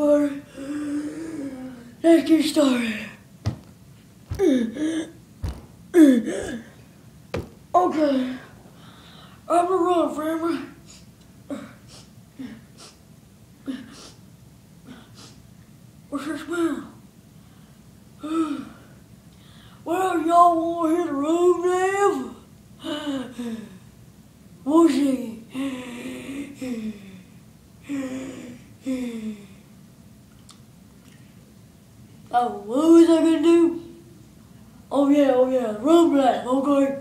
Let's get started. Okay. I'm gonna run, family. What's this smell? Well, y'all want to hear the room name? We'll. Oh, what was I gonna do? Oh yeah, oh yeah, black, okay.